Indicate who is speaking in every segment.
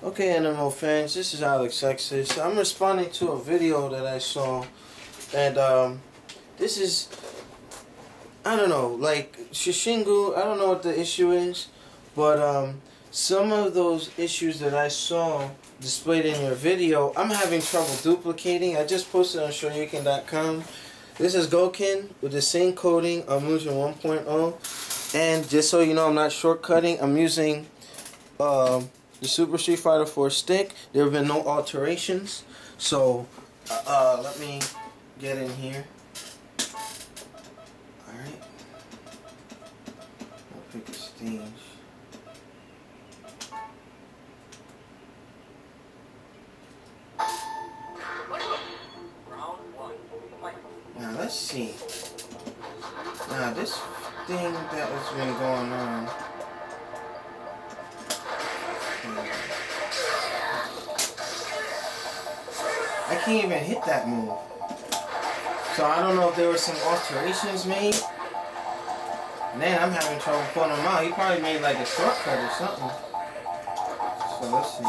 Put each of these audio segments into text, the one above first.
Speaker 1: Okay, NMO fans, this is Alexlexus. I'm responding to a video that I saw, and um, this is, I don't know, like Shishingu. I don't know what the issue is, but um, some of those issues that I saw displayed in your video, I'm having trouble duplicating. I just posted on Shoryuken.com. This is Gouken with the same coding on Mugen 1.0, and just so you know, I'm not shortcutting. I'm using. Um, the Super Street Fighter 4 stick. There have been no alterations. So, uh, uh, let me get in here. Alright. I'll pick a stage. Now, let's see. Now, this thing that has been going on. I can't even hit that move. So I don't know if there were some alterations made. Man, I'm having trouble pulling him out. He probably made like a shortcut or something. So let's see.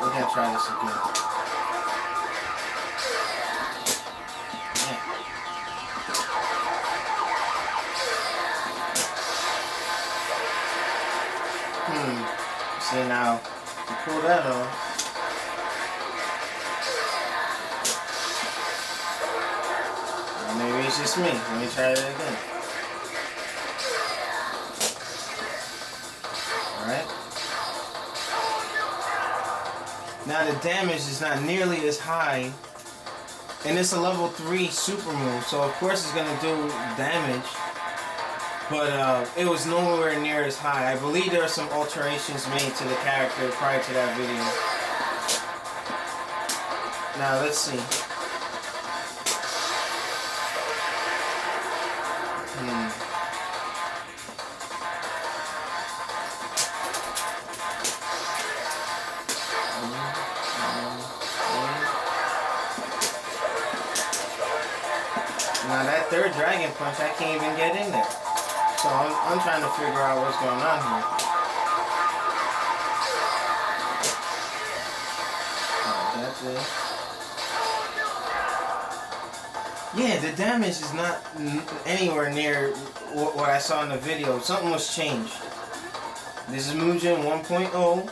Speaker 1: We're gonna try this again. See now, to pull that off. Maybe it's just me. Let me try it again. Alright. Now the damage is not nearly as high. And it's a level 3 super move, so of course it's gonna do damage but uh, it was nowhere near as high. I believe there are some alterations made to the character prior to that video. Now let's see. Hmm. Now that third dragon punch, I can't even get in there. So I'm, I'm trying to figure out what's going on here. Oh, that's it. Yeah, the damage is not anywhere near what I saw in the video. Something was changed. This is Mugen 1.0.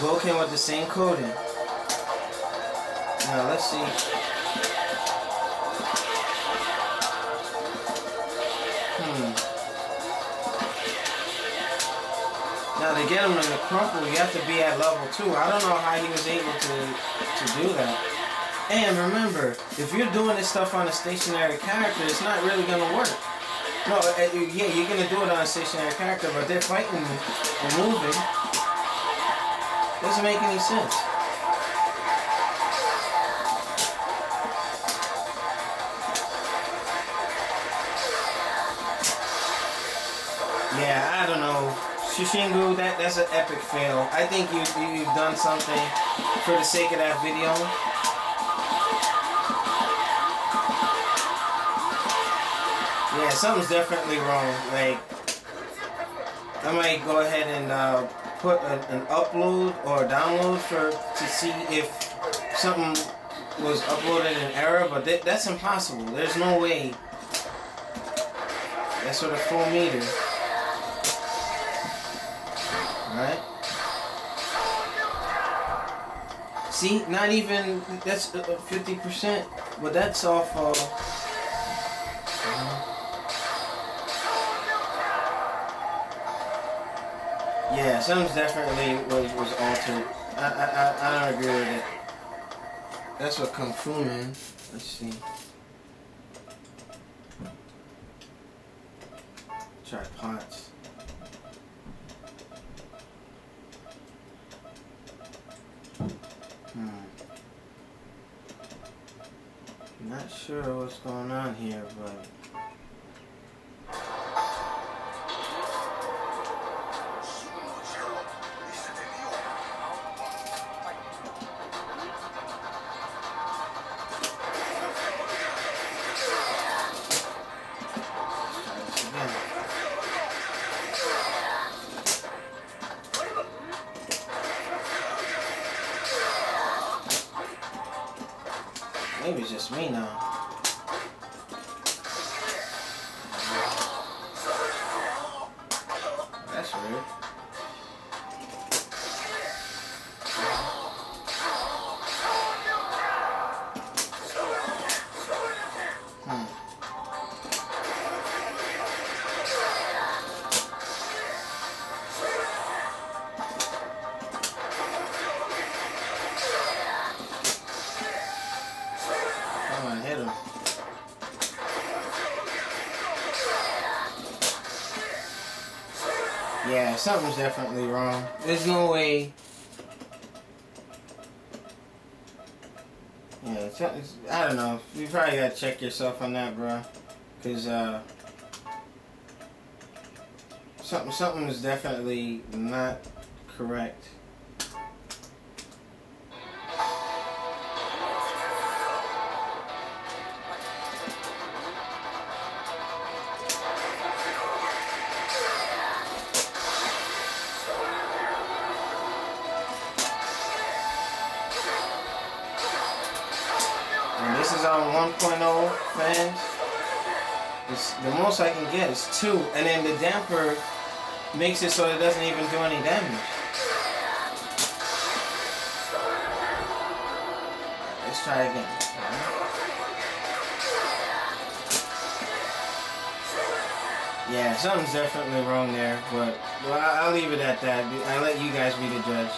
Speaker 1: Gouken with the same coding. Now let's see. Now to get him in the crumple, you have to be at level 2. I don't know how he was able to, to do that. And remember, if you're doing this stuff on a stationary character, it's not really going to work. No, uh, yeah, you're going to do it on a stationary character, but they're fighting and moving. Doesn't make any sense. Shishingu, that, that's an epic fail. I think you, you, you've done something for the sake of that video. Yeah, something's definitely wrong. Like, I might go ahead and uh, put a, an upload or download for to see if something was uploaded in error, but th that's impossible. There's no way. That's sort of full meter. Alright? See, not even, that's 50%, but that's off, uh, yeah, something's definitely was, was altered. I, I, I don't agree with it. That's what Kung Fu, man. Let's see. Try pots. sure what's going on here, but Maybe it's just me now. Yeah, something's definitely wrong. There's no way. Yeah, something's, I don't know. You probably gotta check yourself on that, bro. Cause uh, something something is definitely not correct. On 1.0 fans. The most I can get is two, and then the damper makes it so it doesn't even do any damage. Let's try again. Yeah, something's definitely wrong there, but well, I'll leave it at that. I'll let you guys be the judge.